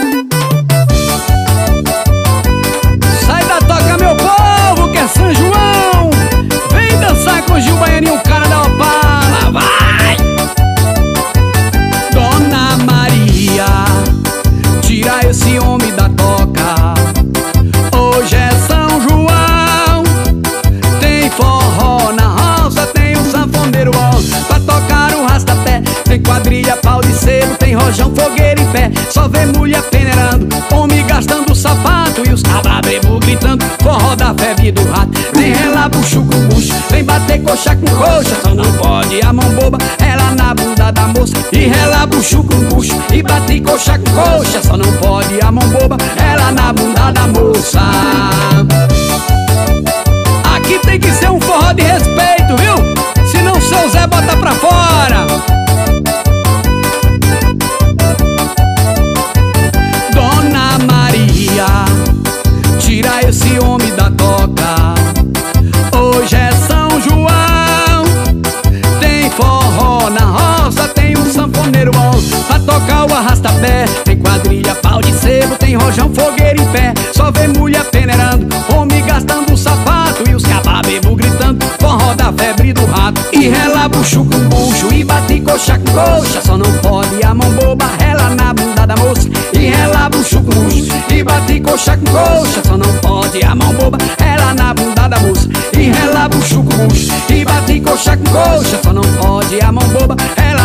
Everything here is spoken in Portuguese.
Música Tem rojão, fogueira em pé Só vê mulher peneirando Homem gastando sapato E os cabrabebo gritando. Forró da febre do rato Vem relabucho com bucho Vem bater coxa com coxa Só não pode a mão boba Ela na bunda da moça E relabucho com bucho E bate coxa com coxa Só não pode a mão boba Ela na bunda da moça tocar o arrasta-pé. Tem quadrilha, pau de sebo Tem rojão, fogueira em pé. Só vê mulher peneirando Homem gastando sapato E os cababebo gritando. Forró da febre do rato E rela bucho com bucho E bate coxa com coxa. Só não pode a mão boba Rela na bunda da moça E rela bucho com bucho E bate coxa com coxa. Só não pode a mão boba Rela na bunda da moça E rela bucho com bucho E bate coxa com coxa. Só não pode a mão boba Rela